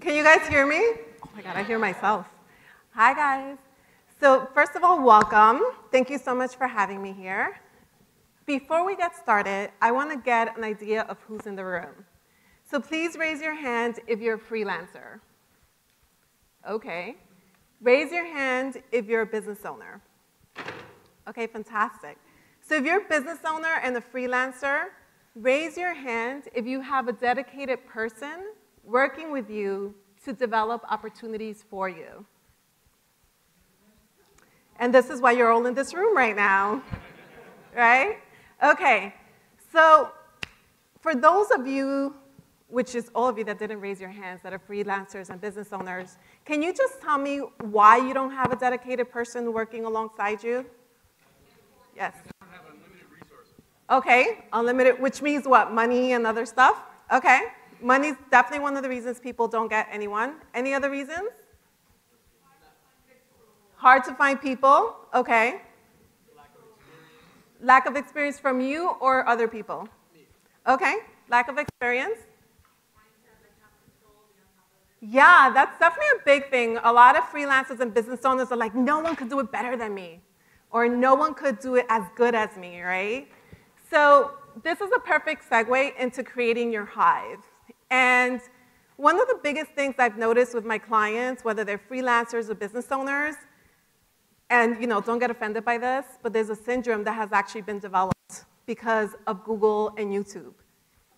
Can you guys hear me? Oh my God, I hear myself. Hi, guys. So, first of all, welcome. Thank you so much for having me here. Before we get started, I want to get an idea of who's in the room. So, please raise your hand if you're a freelancer. Okay. Raise your hand if you're a business owner. Okay, fantastic. So, if you're a business owner and a freelancer, raise your hand if you have a dedicated person working with you to develop opportunities for you. And this is why you're all in this room right now, right? Okay, so for those of you, which is all of you that didn't raise your hands, that are freelancers and business owners, can you just tell me why you don't have a dedicated person working alongside you? Yes. Okay, unlimited, which means what? Money and other stuff? Okay, money's definitely one of the reasons people don't get anyone. Any other reasons? Hard to find people, okay. Lack of experience from you or other people? Okay, lack of experience. Yeah, that's definitely a big thing. A lot of freelancers and business owners are like, no one could do it better than me, or no one could do it as good as me, right? So this is a perfect segue into creating your hive. And one of the biggest things I've noticed with my clients, whether they're freelancers or business owners, and you know, don't get offended by this, but there's a syndrome that has actually been developed because of Google and YouTube.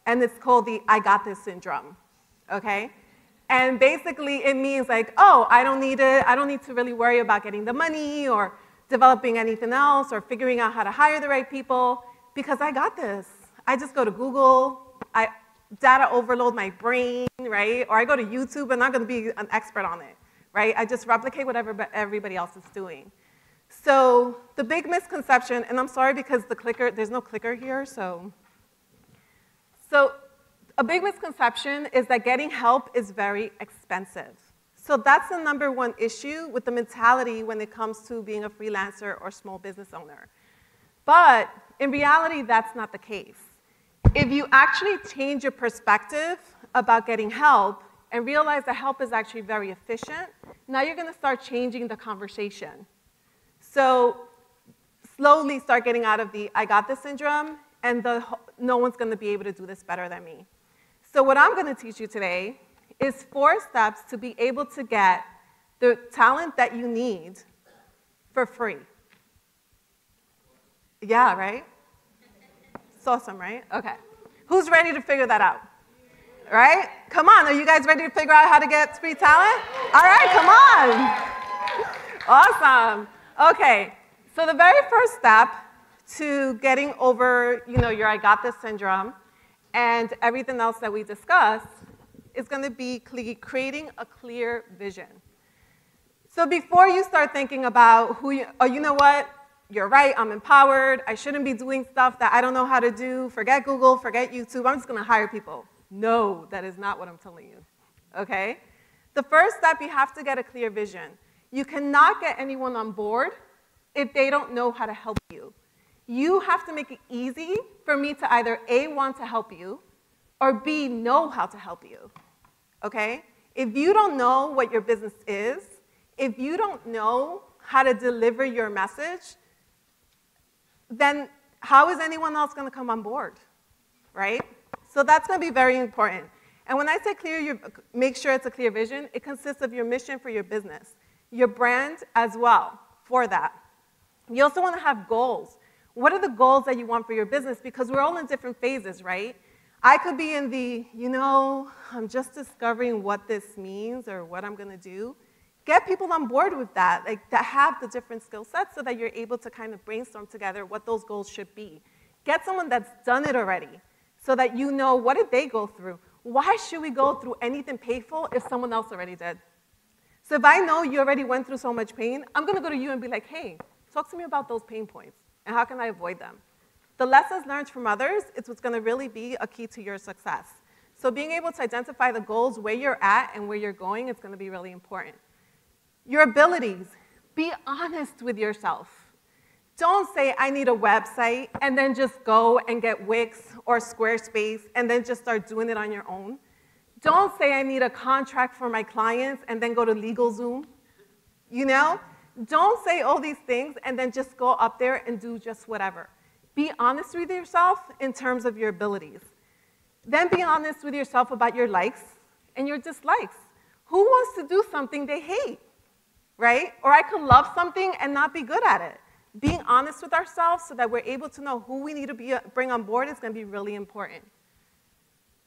And it's called the I got this syndrome, okay? And basically it means like, oh, I don't need it, I don't need to really worry about getting the money or developing anything else or figuring out how to hire the right people because I got this. I just go to Google, I data overload my brain, right? Or I go to YouTube and I'm not gonna be an expert on it, right? I just replicate whatever everybody else is doing. So the big misconception, and I'm sorry because the clicker, there's no clicker here, so. So a big misconception is that getting help is very expensive. So that's the number one issue with the mentality when it comes to being a freelancer or small business owner. But in reality, that's not the case. If you actually change your perspective about getting help and realize that help is actually very efficient, now you're gonna start changing the conversation. So slowly start getting out of the I got this syndrome and the no one's gonna be able to do this better than me. So what I'm gonna teach you today is four steps to be able to get the talent that you need for free. Yeah, right? It's awesome, right? Okay. Who's ready to figure that out? Right? Come on, are you guys ready to figure out how to get free talent? All right, come on. Awesome. Okay, so the very first step to getting over, you know, your I got this syndrome and everything else that we discussed is going to be creating a clear vision. So before you start thinking about who you, oh, you know what? You're right, I'm empowered. I shouldn't be doing stuff that I don't know how to do. Forget Google, forget YouTube. I'm just going to hire people. No, that is not what I'm telling you. Okay? The first step, you have to get a clear vision. You cannot get anyone on board if they don't know how to help you. You have to make it easy for me to either A, want to help you, or B, know how to help you. Okay? If you don't know what your business is, if you don't know how to deliver your message, then how is anyone else going to come on board? Right? So that's going to be very important. And when I say clear, you make sure it's a clear vision, it consists of your mission for your business your brand as well for that. You also want to have goals. What are the goals that you want for your business? Because we're all in different phases, right? I could be in the, you know, I'm just discovering what this means or what I'm going to do. Get people on board with that, like that have the different skill sets so that you're able to kind of brainstorm together what those goals should be. Get someone that's done it already so that you know what did they go through? Why should we go through anything painful if someone else already did? So if I know you already went through so much pain, I'm gonna go to you and be like, hey, talk to me about those pain points and how can I avoid them? The lessons learned from others is what's gonna really be a key to your success. So being able to identify the goals, where you're at and where you're going is gonna be really important. Your abilities, be honest with yourself. Don't say, I need a website, and then just go and get Wix or Squarespace and then just start doing it on your own. Don't say I need a contract for my clients and then go to LegalZoom. You know? Don't say all these things and then just go up there and do just whatever. Be honest with yourself in terms of your abilities. Then be honest with yourself about your likes and your dislikes. Who wants to do something they hate? Right? Or I could love something and not be good at it. Being honest with ourselves so that we're able to know who we need to be, uh, bring on board is going to be really important.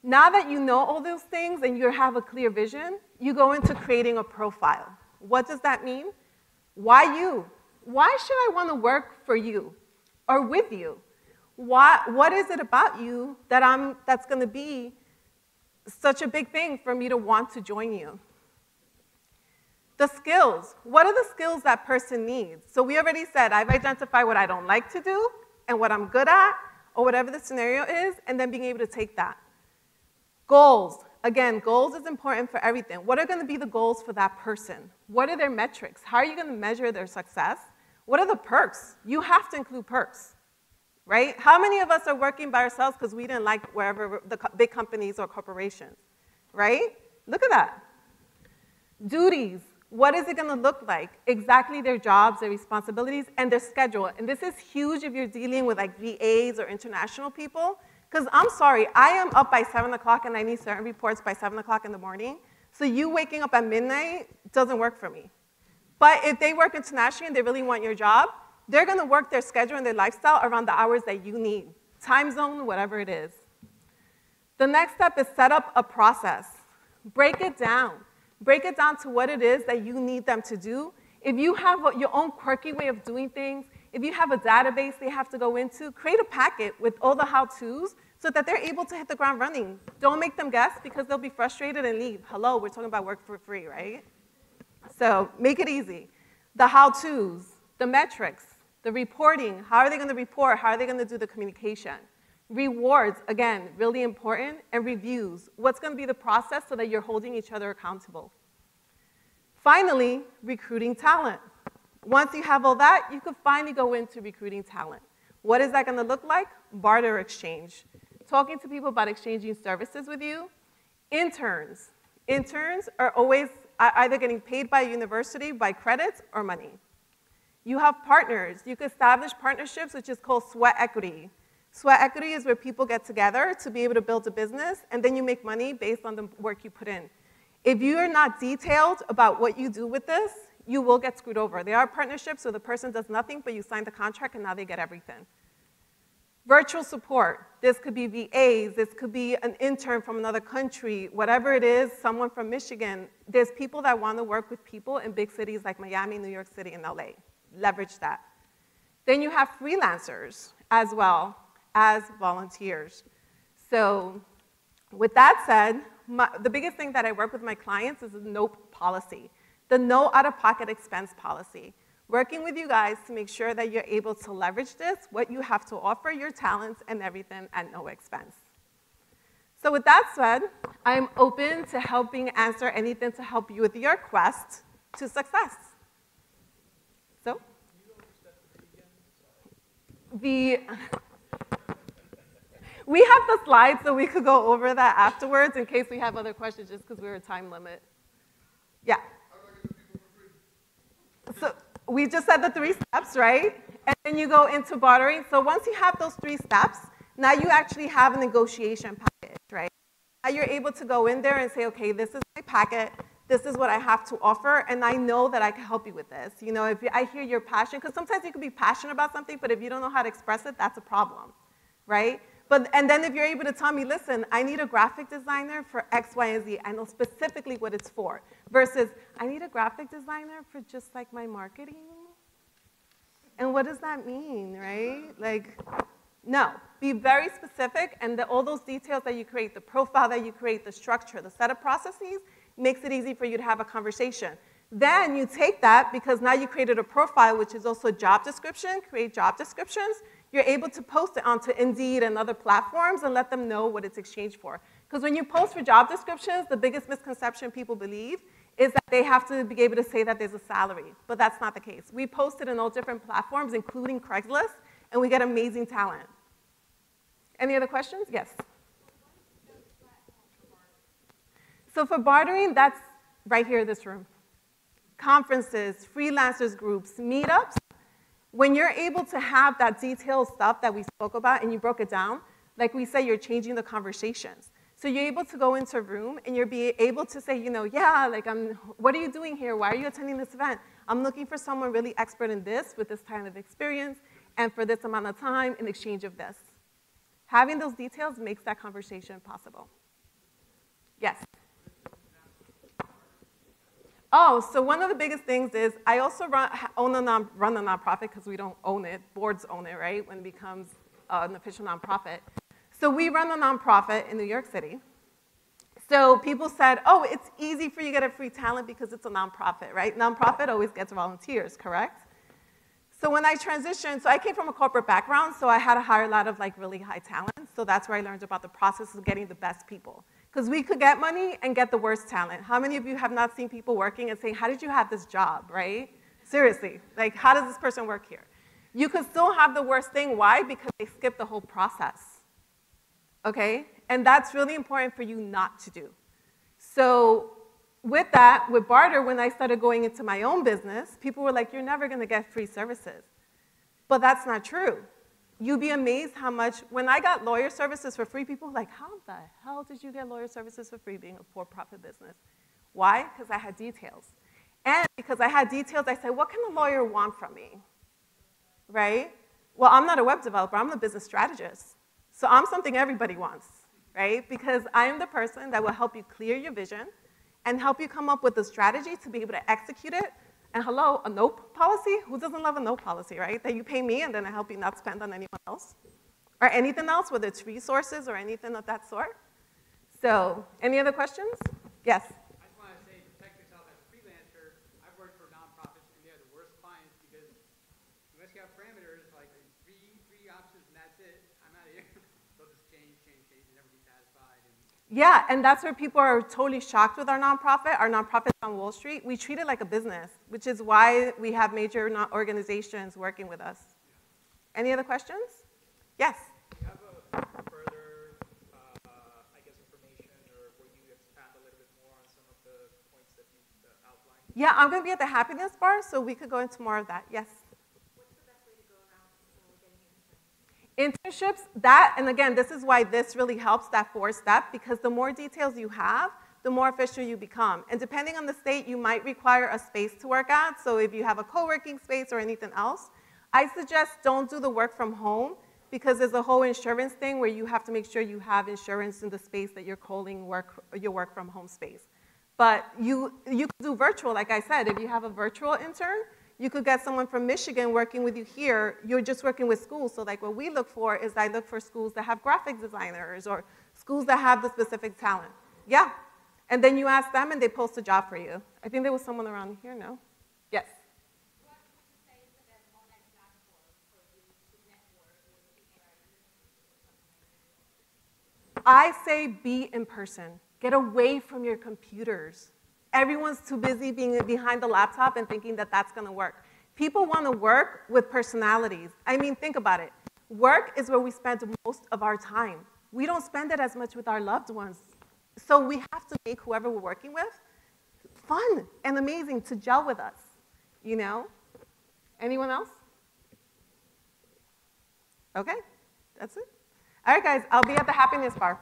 Now that you know all those things and you have a clear vision, you go into creating a profile. What does that mean? Why you? Why should I want to work for you or with you? Why, what is it about you that I'm, that's going to be such a big thing for me to want to join you? The skills. What are the skills that person needs? So we already said I've identified what I don't like to do and what I'm good at, or whatever the scenario is, and then being able to take that. Goals. Again, goals is important for everything. What are going to be the goals for that person? What are their metrics? How are you going to measure their success? What are the perks? You have to include perks, right? How many of us are working by ourselves because we didn't like wherever the big companies or corporations, right? Look at that. Duties. What is it going to look like? Exactly their jobs, their responsibilities, and their schedule. And this is huge if you're dealing with like VAs or international people because I'm sorry, I am up by 7 o'clock and I need certain reports by 7 o'clock in the morning. So you waking up at midnight doesn't work for me. But if they work internationally and they really want your job, they're going to work their schedule and their lifestyle around the hours that you need, time zone, whatever it is. The next step is set up a process. Break it down. Break it down to what it is that you need them to do. If you have your own quirky way of doing things, if you have a database they have to go into, create a packet with all the how-tos so that they're able to hit the ground running. Don't make them guess because they'll be frustrated and leave. Hello, we're talking about work for free, right? So make it easy. The how-tos, the metrics, the reporting, how are they gonna report? How are they gonna do the communication? Rewards, again, really important, and reviews. What's gonna be the process so that you're holding each other accountable? Finally, recruiting talent. Once you have all that, you can finally go into recruiting talent. What is that going to look like? Barter exchange. Talking to people about exchanging services with you. Interns. Interns are always either getting paid by a university by credits or money. You have partners. You can establish partnerships, which is called sweat equity. Sweat equity is where people get together to be able to build a business, and then you make money based on the work you put in. If you are not detailed about what you do with this, you will get screwed over. There are partnerships, where the person does nothing, but you sign the contract, and now they get everything. Virtual support. This could be VAs, this could be an intern from another country, whatever it is, someone from Michigan. There's people that want to work with people in big cities like Miami, New York City, and LA. Leverage that. Then you have freelancers as well as volunteers. So, with that said, my, the biggest thing that I work with my clients is a no policy the no out-of-pocket expense policy. Working with you guys to make sure that you're able to leverage this, what you have to offer, your talents, and everything at no expense. So with that said, I'm open to helping answer anything to help you with your quest to success. So, the, we have the slides so we could go over that afterwards in case we have other questions just because we were time limit. Yeah. So we just said the three steps, right? And then you go into bartering. So once you have those three steps, now you actually have a negotiation package, right? Now you're able to go in there and say, okay, this is my packet, this is what I have to offer, and I know that I can help you with this. You know, if I hear your passion, because sometimes you can be passionate about something, but if you don't know how to express it, that's a problem, right? But, and then if you're able to tell me, listen, I need a graphic designer for X, Y, and Z, I know specifically what it's for, versus I need a graphic designer for just like my marketing. And what does that mean, right? Like, no, be very specific, and the, all those details that you create, the profile that you create, the structure, the set of processes, makes it easy for you to have a conversation. Then you take that, because now you created a profile, which is also a job description, create job descriptions, you're able to post it onto Indeed and other platforms and let them know what it's exchanged for. Because when you post for job descriptions, the biggest misconception people believe is that they have to be able to say that there's a salary, but that's not the case. We post it in all different platforms, including Craigslist, and we get amazing talent. Any other questions? Yes. So for bartering, that's right here in this room. Conferences, freelancers groups, meetups. When you're able to have that detailed stuff that we spoke about and you broke it down, like we said, you're changing the conversations. So you're able to go into a room and you're be able to say, you know, yeah, like I'm, what are you doing here? Why are you attending this event? I'm looking for someone really expert in this with this kind of experience and for this amount of time in exchange of this. Having those details makes that conversation possible. Yes? Oh, so one of the biggest things is I also run, own a non, run a nonprofit because we don't own it. Boards own it, right, when it becomes uh, an official nonprofit. So we run a nonprofit in New York City. So people said, oh, it's easy for you to get a free talent because it's a nonprofit, right? Nonprofit always gets volunteers, correct? So when I transitioned, so I came from a corporate background, so I had to hire a lot of like really high talent. So that's where I learned about the process of getting the best people. Because we could get money and get the worst talent. How many of you have not seen people working and saying, how did you have this job, right? Seriously, like how does this person work here? You could still have the worst thing. Why? Because they skip the whole process. Okay? And that's really important for you not to do. So with that, with barter, when I started going into my own business, people were like, you're never gonna get free services. But that's not true. You'd be amazed how much, when I got lawyer services for free, people were like, how the hell did you get lawyer services for free being a for-profit business? Why? Because I had details. And because I had details, I said, what can the lawyer want from me? Right? Well, I'm not a web developer, I'm a business strategist. So I'm something everybody wants, right? Because I am the person that will help you clear your vision and help you come up with a strategy to be able to execute it. And hello, a nope policy? Who doesn't love a nope policy, right? That you pay me and then I help you not spend on anyone else. Or anything else, whether it's resources or anything of that sort. So, any other questions? Yes? Yeah, and that's where people are totally shocked with our nonprofit. Our nonprofit on Wall Street, we treat it like a business, which is why we have major organizations working with us. Any other questions? Yes? Further, uh, I guess, information, or will you expand a little bit more on some of the points that you outlined? Yeah, I'm going to be at the happiness bar, so we could go into more of that. Yes? Internships, that, and again, this is why this really helps that fourth step, because the more details you have, the more official you become. And depending on the state, you might require a space to work at. So if you have a co-working space or anything else, I suggest don't do the work from home because there's a whole insurance thing where you have to make sure you have insurance in the space that you're calling work, your work from home space. But you, you can do virtual, like I said, if you have a virtual intern, you could get someone from Michigan working with you here. You're just working with schools. So like what we look for is I look for schools that have graphic designers or schools that have the specific talent. Yeah. And then you ask them and they post a job for you. I think there was someone around here, no? Yes. I say be in person. Get away from your computers. Everyone's too busy being behind the laptop and thinking that that's gonna work. People wanna work with personalities. I mean, think about it. Work is where we spend most of our time. We don't spend it as much with our loved ones. So we have to make whoever we're working with fun and amazing to gel with us, you know? Anyone else? Okay, that's it. All right, guys, I'll be at the happiness bar.